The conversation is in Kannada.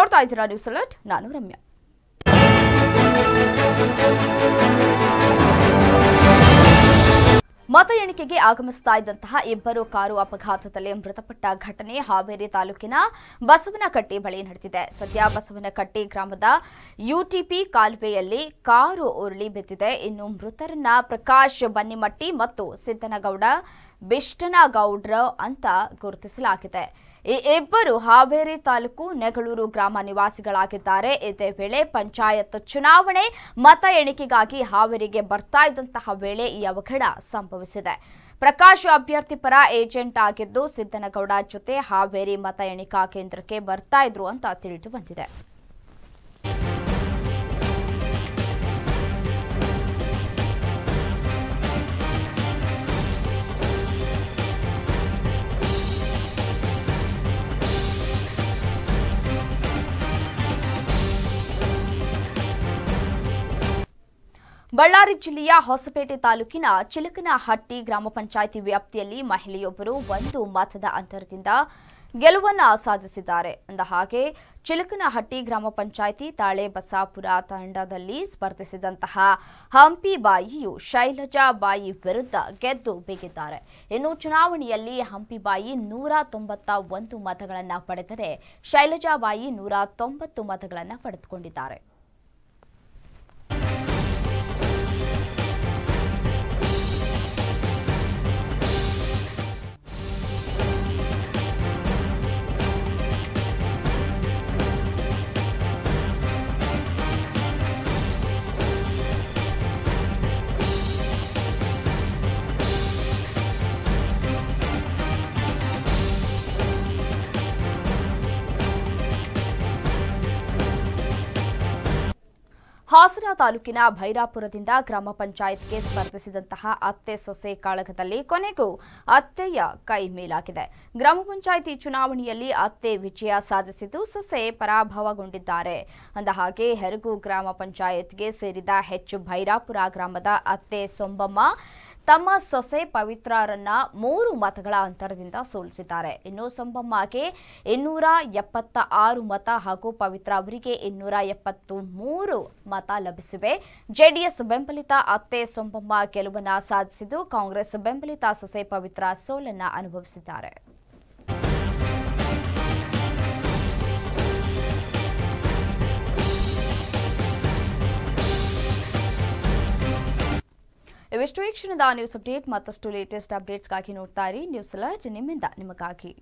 ನೋಡ್ತಾ ಇದ್ದೀರಾ ನ್ಯೂಸ್ ಅಲರ್ಟ್ ನಾನು ರಮ್ಯಾ. ಮತ ಎಣಿಕೆಗೆ ಆಗಮಿಸ್ತಾ ಇದ್ದಂತಹ ಇಬ್ಬರು ಕಾರು ಅಪಘಾತದಲ್ಲಿ ಮೃತಪಟ್ಟ ಘಟನೆ ಹಾವೇರಿ ತಾಲೂಕಿನ ಬಸವನಕಟ್ಟಿ ಬಳಿ ನಡೆದಿದೆ. ಸದ್ಯ ಬಸವನಕಟ್ಟಿ ಗ್ರಾಮದ ಯುಟಿಪಿ ಕಾಲುವೆಯಲ್ಲಿ ಕಾರು ಉರುಳಿ ಬಿದ್ದಿದೆ. ಇನ್ನು ಮೃತರನ್ನ ಪ್ರಕಾಶ್ ಬನ್ನಿಮಟ್ಟಿ ಮತ್ತು ಸಿದ್ದನಗೌಡ ಬಿಷ್ಟನಗೌಡ್ರ ಅಂತ ಗುರುತಿಸಲಾಗಿದೆ. ಈ ಇಬ್ಬರು ಹಾವೇರಿ ತಾಲೂಕು ನೆಗಳೂರು ಗ್ರಾಮ ನಿವಾಸಿಗಳಾಗಿದ್ದಾರೆ. ಇದೇ ವೇಳೆ ಪಂಚಾಯತ್ ಚುನಾವಣೆ ಮತ ಎಣಿಕೆಗಾಗಿ ಹಾವೇರಿಗೆ ಬರ್ತಾ ಇದ್ದಂತಹ ವೇಳೆ ಈ ಅವಘಡ ಸಂಭವಿಸಿದೆ. ಪ್ರಕಾಶ್ ಅಭ್ಯರ್ಥಿ ಪರ ಏಜೆಂಟ್ ಆಗಿದ್ದು ಸಿದ್ದನಗೌಡ ಜೊತೆ ಹಾವೇರಿ ಮತ ಎಣಿಕಾ ಕೇಂದ್ರಕ್ಕೆ ಬರ್ತಾ ಇದ್ರು ಅಂತ ತಿಳಿದು ಬಂದಿದೆ. ಬಳ್ಳಾರಿ ಜಿಲ್ಲೆಯ ಹೊಸಪೇಟೆ ತಾಲೂಕಿನ ಚಿಲಕನಹಟ್ಟಿ ಗ್ರಾಮ ಪಂಚಾಯಿತಿ ವ್ಯಾಪ್ತಿಯಲ್ಲಿ ಮಹಿಳೆಯೊಬ್ಬರು ಒಂದು ಮತದ ಅಂತರದಿಂದ ಗೆಲುವನ್ನ ಸಾಧಿಸಿದ್ದಾರೆ. ಅಂದ ಹಾಗೆ, ಚಿಲಕನಹಟ್ಟಿ ಗ್ರಾಮ ಪಂಚಾಯಿತಿ ತಾಳೆ ಬಸಾಪುರ ತಂಡದಲ್ಲಿ ಸ್ಪರ್ಧಿಸಿದಂತಹ ಹಂಪಿಬಾಯಿಯು ಶೈಲಜಾ ಬಾಯಿ ವಿರುದ್ಧ ಗೆದ್ದು ಬೀಗಿದ್ದಾರೆ. ಇನ್ನು ಚುನಾವಣೆಯಲ್ಲಿ ಹಂಪಿಬಾಯಿ ನೂರ ತೊಂಬತ್ತ ಒಂದು ಮತಗಳನ್ನು ಪಡೆದರೆ ಶೈಲಜಾ ಬಾಯಿ ನೂರ ತೊಂಬತ್ತು ಮತಗಳನ್ನು ಪಡೆದುಕೊಂಡಿದ್ದಾರೆ. ಹಾಸನ ತಾಲೂಕಿನ ಭೈರಾಪುರದಿಂದ ಗ್ರಾಮ ಪಂಚಾಯತ್ಗೆ ಸ್ಪರ್ಧಿಸಿದಂತಹ ಅತ್ತೆ ಸೊಸೆ ಕಾಳಗದಲ್ಲಿ ಕೊನೆಗೂ ಅತ್ತೆಯ ಕೈ ಮೇಲಾಗಿದೆ. ಗ್ರಾಮ ಪಂಚಾಯಿತಿ ಚುನಾವಣೆಯಲ್ಲಿ ಅತ್ತೆ ವಿಜಯ ಸಾಧಿಸಿದ್ದು ಸೊಸೆ ಪರಾಭವಗೊಂಡಿದ್ದಾರೆ. ಅಂದ ಹಾಗೆ ಹೆರಗು ಗ್ರಾಮ ಪಂಚಾಯತ್ಗೆ ಸೇರಿದ ಹೆಚ್ಚು ಭೈರಾಪುರ ಗ್ರಾಮದ ಅತ್ತೆ ಸೊಂಬಮ್ಮ ತಮ್ಮ ಸೊಸೆ ಪವಿತ್ರರನ್ನ ಮೂರು ಮತಗಳ ಅಂತರದಿಂದ ಸೋಲಿಸಿದ್ದಾರೆ. ಇನ್ನು ಸಂಬಮ್ಮಗೆ ಇನ್ನೂರ ಎಪ್ಪತ್ತ ಆರು ಮತ ಹಾಗೂ ಪವಿತ್ರ ಅವರಿಗೆ ಇನ್ನೂರ ಎಪ್ಪತ್ತು ಮೂರು ಮತ ಲಭಿಸಿವೆ. ಜೆಡಿಎಸ್ ಬೆಂಬಲಿತ ಅತ್ತೆ ಸೊಂಬಮ್ಮ ಗೆಲುವನ್ನ ಸಾಧಿಸಿದ್ದು ಕಾಂಗ್ರೆಸ್ ಬೆಂಬಲಿತ ಸೊಸೆ ಪವಿತ್ರ ಸೋಲನ್ನ ಅನುಭವಿಸಿದ್ದಾರೆ. ಇವೆಷ್ಟು ಈ ನ್ಯೂಸ್ ಅಪ್ಡೇಟ್ ಮತ್ತಷ್ಟು ಲೇಟೆಸ್ಟ್ ಅಪ್ಡೇಟ್ಸ್ಗಾಗಿ ನೋಡ್ತಾ ಇರಿ. ನ್ಯೂಸ್ ಅಲರ್ಟ್ ನಿಮ್ಮಿಂದ ನಿಮಗಾಗಿ.